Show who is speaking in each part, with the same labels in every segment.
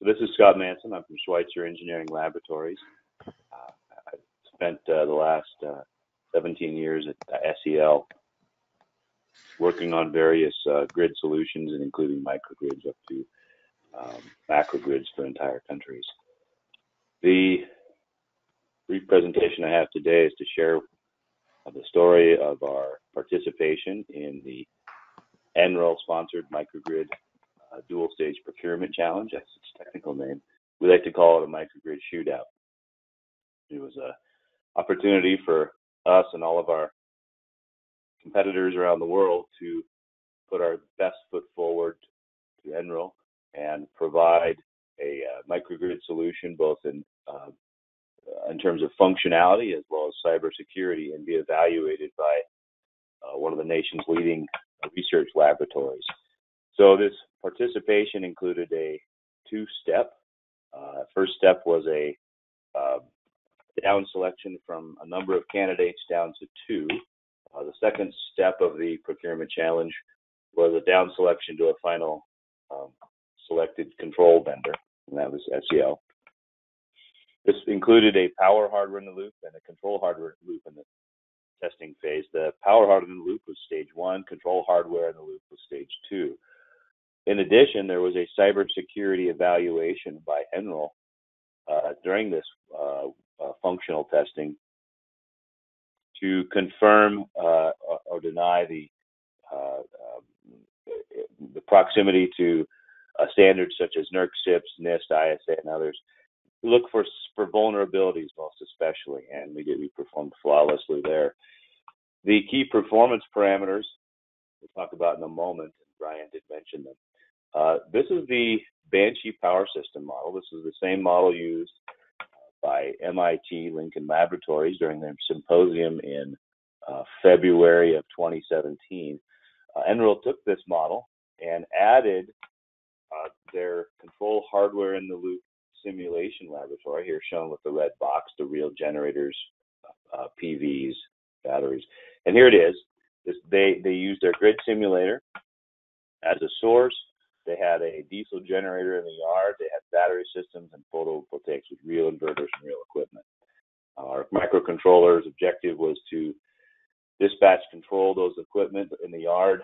Speaker 1: So this is Scott Manson. I'm from Schweitzer Engineering Laboratories. Uh, I've spent uh, the last uh, 17 years at SEL working on various uh, grid solutions and including microgrids up to um, macrogrids for entire countries. The brief presentation I have today is to share the story of our participation in the NREL sponsored microgrid uh, dual stage procurement challenge. That's its technical name. We like to call it a microgrid shootout. It was a opportunity for us and all of our competitors around the world to put our best foot forward to NREL and provide a uh, microgrid solution both in uh, in terms of functionality as well as cybersecurity and be evaluated by uh, one of the nation's leading research laboratories. So this participation included a two-step. Uh, first step was a uh, down selection from a number of candidates down to two. Uh, the second step of the procurement challenge was a down selection to a final um, selected control vendor, and that was SEL. This included a power hardware in the loop and a control hardware loop in the testing phase. The power hardware in the loop was stage one, control hardware in the loop was stage two. In addition, there was a cybersecurity evaluation by NREL uh, during this uh, uh, functional testing to confirm uh, or deny the uh, um, the proximity to standards such as NERC, CIPS, NIST, ISA, and others. We look for for vulnerabilities most especially, and we did we performed flawlessly there. The key performance parameters we'll talk about in a moment. and Brian did mention them. Uh, this is the Banshee power system model. This is the same model used by MIT Lincoln Laboratories during their symposium in uh, February of 2017. Uh, NREL took this model and added uh, their control hardware in the loop simulation laboratory, here shown with the red box, the real generators, uh, PVs, batteries. And here it is. This, they, they used their grid simulator as a source they had a diesel generator in the yard. They had battery systems and photovoltaics with real inverters and real equipment. Our microcontroller's objective was to dispatch control those equipment in the yard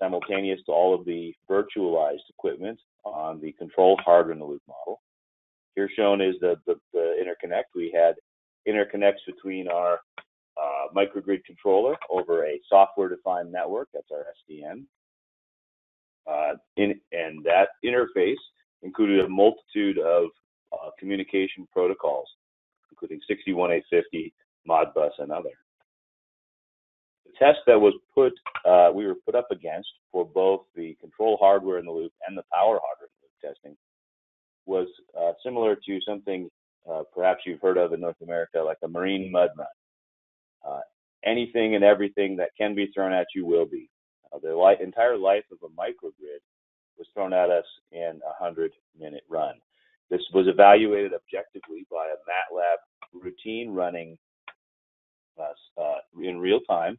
Speaker 1: simultaneous to all of the virtualized equipment on the control hardware in the loop model. Here shown is the, the, the interconnect. We had interconnects between our uh, microgrid controller over a software defined network, that's our SDN, uh, in, and that interface included a multitude of uh, communication protocols, including 61850, Modbus, and other. The test that was put, uh, we were put up against for both the control hardware in the loop and the power hardware in the loop testing was uh, similar to something uh, perhaps you've heard of in North America, like a marine mud run. Uh, anything and everything that can be thrown at you will be. Uh, the li- entire life of a microgrid was thrown at us in a 100 minute run. This was evaluated objectively by a MATLAB routine running uh, uh, in real time.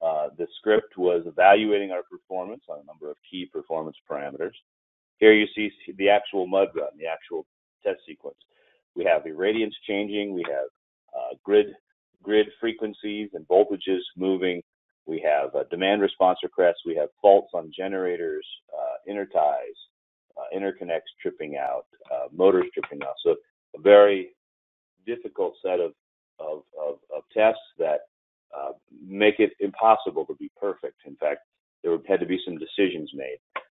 Speaker 1: Uh, the script was evaluating our performance on a number of key performance parameters. Here you see the actual mud run, the actual test sequence. We have irradiance changing, we have uh, grid grid frequencies and voltages moving we have uh, demand response requests. We have faults on generators, uh, interties, uh, interconnects tripping out, uh, motors tripping out. So a very difficult set of of, of, of tests that uh, make it impossible to be perfect. In fact, there had to be some decisions made.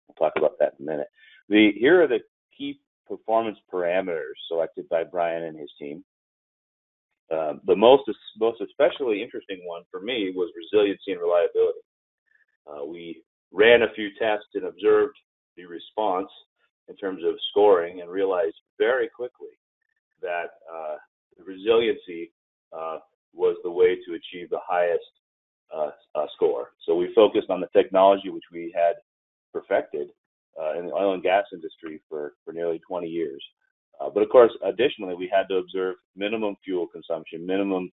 Speaker 1: We'll talk about that in a minute. The here are the key performance parameters selected by Brian and his team. Uh, the most most especially interesting one for me was resiliency and reliability. Uh, we ran a few tests and observed the response in terms of scoring and realized very quickly that uh, resiliency uh, was the way to achieve the highest uh, score. So we focused on the technology which we had perfected in the oil and gas industry for, for nearly 20 years. Uh, but of course, additionally, we had to observe minimum fuel consumption, minimum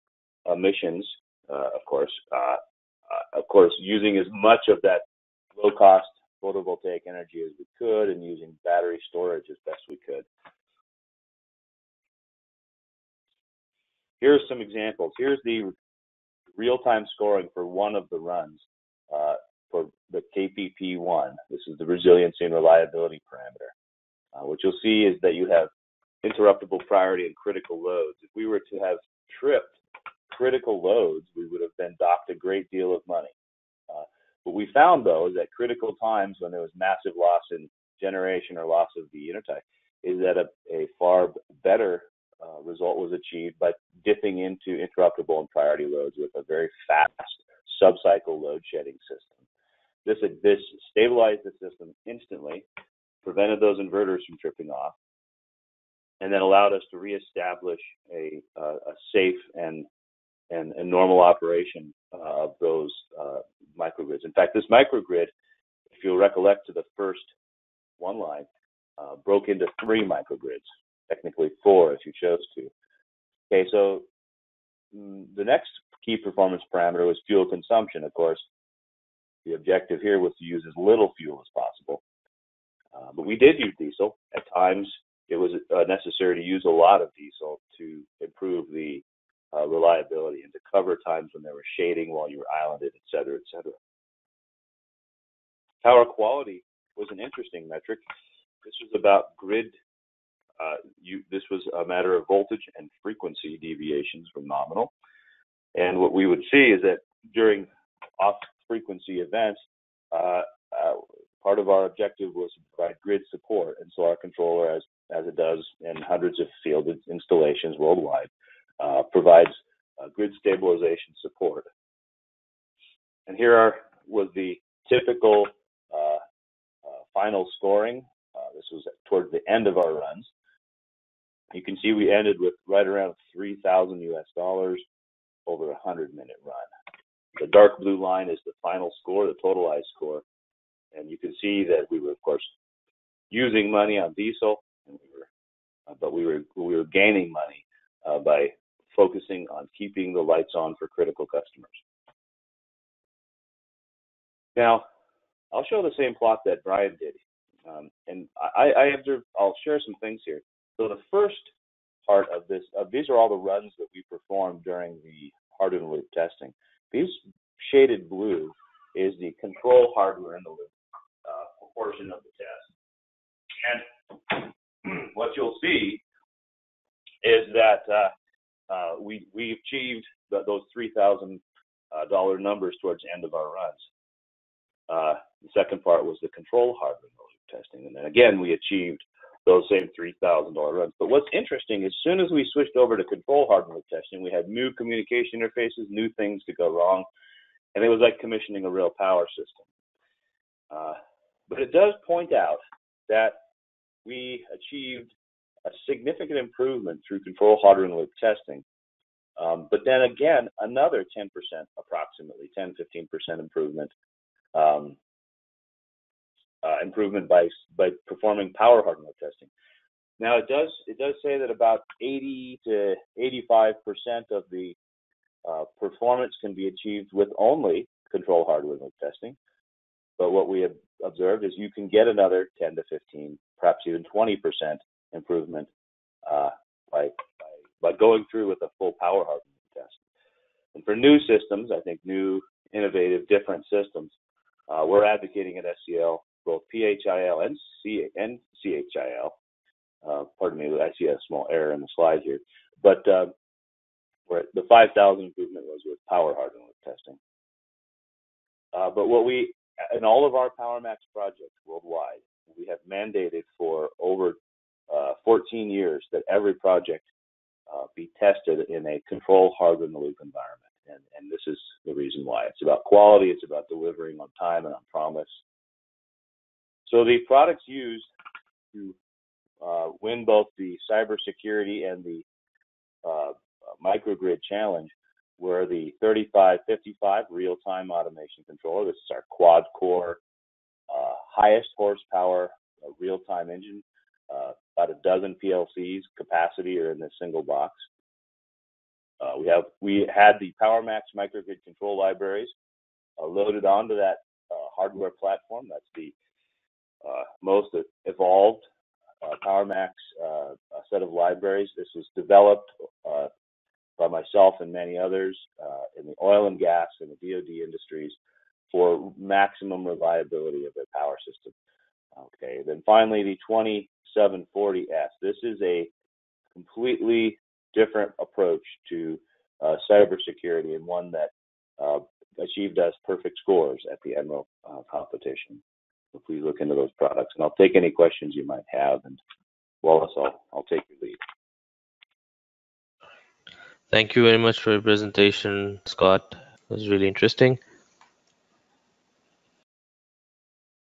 Speaker 1: emissions, uh, of course, uh, uh of course, using as much of that low cost photovoltaic energy as we could and using battery storage as best we could. Here are some examples. Here's the real time scoring for one of the runs uh, for the KPP1. This is the resiliency and reliability parameter. Uh, what you'll see is that you have interruptible priority and critical loads. If we were to have tripped critical loads, we would have been docked a great deal of money. Uh, what we found though is that critical times when there was massive loss in generation or loss of the intertie is that a, a far better uh, result was achieved by dipping into interruptible and priority loads with a very fast sub-cycle load shedding system. This, this stabilized the system instantly, prevented those inverters from tripping off, and then allowed us to reestablish a, uh, a safe and, and, normal operation uh, of those uh, microgrids. In fact, this microgrid, if you'll recollect to the first one line, uh, broke into three microgrids, technically four if you chose to. Okay, so mm, the next key performance parameter was fuel consumption. Of course, the objective here was to use as little fuel as possible. Uh, but we did use diesel. At times, it was uh, necessary to use a lot of diesel to improve the uh, reliability and to cover times when there was shading while you were islanded, et cetera, et cetera. Power quality was an interesting metric. This was about grid. Uh, you, this was a matter of voltage and frequency deviations from nominal. And what we would see is that during off frequency events, uh, uh, part of our objective was to provide grid support. And so our controller, as, as it does in hundreds of field installations worldwide, uh, provides uh, grid stabilization support. And here are, was the typical uh, uh, final scoring. this was towards the end of our runs. You can see we ended with right around 3,000 US dollars over a 100 minute run. The dark blue line is the final score, the totalized score. And you can see that we were, of course, using money on diesel, and we were, uh, but we were we were gaining money uh, by focusing on keeping the lights on for critical customers. Now, I'll show the same plot that Brian did, um, and I, I observed. I'll share some things here. So the first part of this, these are all the runs that we performed during the hardened loop testing. These shaded blue is the control hardware in the loop uh, portion of the test. What you'll see is that uh, uh, we we achieved the, those three thousand uh, dollar numbers towards the end of our runs. Uh, the second part was the control hardware testing, and then again we achieved those same $3,000 runs. But what's interesting, as soon as we switched over to control hardware testing, we had new communication interfaces, new things to go wrong, and it was like commissioning a real power system. Uh, but it does point out that we achieved a significant improvement through control hardware loop testing. Um, but then again, another 10% approximately, 10, 15% improvement um, uh, improvement by by performing power hardware testing. Now it does it does say that about 80 to 85 percent of the uh, performance can be achieved with only control hardware loop testing. But what we have observed is you can get another 10 to 15, perhaps even 20 percent improvement uh, by, by, by going through with a full power hardening test. And for new systems, I think new, innovative, different systems, uh, we're advocating at SEL both PHIL and, C- and CHIL. Uh, pardon me, I see a small error in the slide here. But uh, the 5,000 improvement was with power hardware testing. Uh, but what we, in all of our PowerMax projects worldwide, we have mandated for over uh, 14 years that every project uh, be tested in a control hardware in the loop environment. And, and this is the reason why. It's about quality, it's about delivering on time and on promise, so the products used to uh, win both the cybersecurity and the uh, microgrid challenge were the 3555 real-time automation controller. This is our quad-core, uh, highest horsepower uh, real-time engine. Uh, about a dozen PLCs capacity are in this single box. Uh, we have we had the PowerMax microgrid control libraries loaded onto that hardware platform. That's the uh, most evolved uh, PowerMax uh, set of libraries. This was developed by myself and many others uh, in the oil and gas and the DoD industries for maximum reliability of their power system. Okay, then finally the 2740S. This is a completely different approach to uh, cybersecurity and one that uh, achieved us perfect scores at the NREL uh, competition. So please look into those products, and I'll take any questions you might have. And Wallace, I'll, I'll take your lead.
Speaker 2: Thank you very much for your presentation, Scott. It was really interesting.